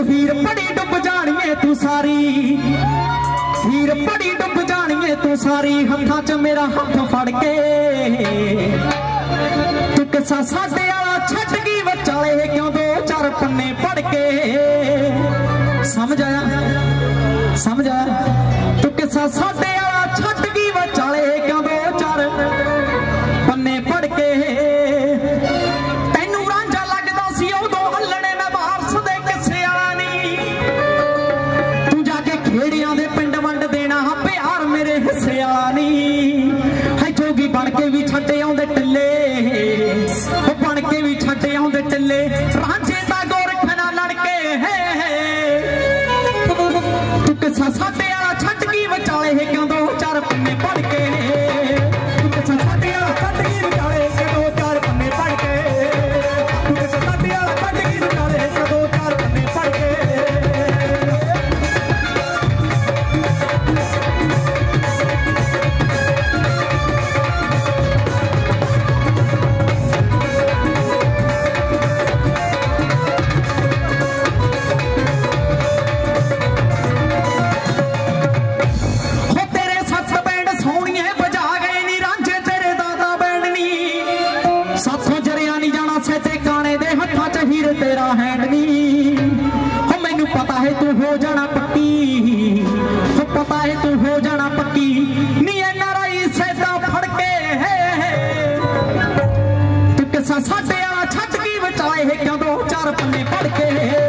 ਉਹ ਹੀਰ ਬੜੀ ਡੁੱਬ ਜਾਣੀਏ ਤੂੰ ਸਾਰੀ। ਹੀਰ ਬੜੀ ਡੁੱਬ ਜਾਣੀਏ ਤੂੰ ਸਾਰੀ। ਹੱਥਾਂ 'ਚ ਮੇਰਾ ਹੱਥ ਫੜ ਕੇ। ਤੂੰ ਕਿਸਾ ਸਾਡੇ ਵਾਲਾ ਛੱਡ ਗਈ ਵਿਚਾਲੇ, ਕਿਉਂ ਦੋ ਚਾਰ ਪੰਨੇ ਪੜ ਕੇ। ਸਮਝ ਆਇਆ? ਸਮਝ ਆਇਆ? ਤੂੰ ਕਿਸਾ ਸਾਡੇ ਵਾਲਾ ਸਿਆਣੀ। ਹੈ ਜੋਗੀ ਬਣ ਕੇ ਵੀ ਛੱਡ ਆਉਂਦੇ ਟੱਲੇ ਉਹ ਬਣ ਕੇ ਵੀ ਛੱਡ ਆਉਂਦੇ ਟੱਲੇ ਨਹੀਂ ਕਾਣੇ ਦੇ ਹੱਥਾਂ 'ਚ ਹੀਰ ਤੇਰਾ ਹੈਂਡ ਨੀ। ਹੋ ਮੈਨੂੰ ਪਤਾ ਹੈ ਤੂੰ ਹੋ ਜਾਣਾ ਪੱਕੀ। ਹੋ ਪਤਾ ਹੈ ਤੂੰ ਹੋ ਜਾਣਾ ਪੱਕੀ। ਨੀ ਐਨਾ ਰਾਈ ਸੈਦਾ ਫੜ ਕੇ ਤੂੰ ਕਿਸਾ ਸਾਡੇ ਵਾਲਾ ਛੱਡ ਗਈ ਵਿਚਾਲੇ ਕਿਉਂ ਦੋ ਚਾਰ ਪੰਨੇ ਪੜ ਕੇ।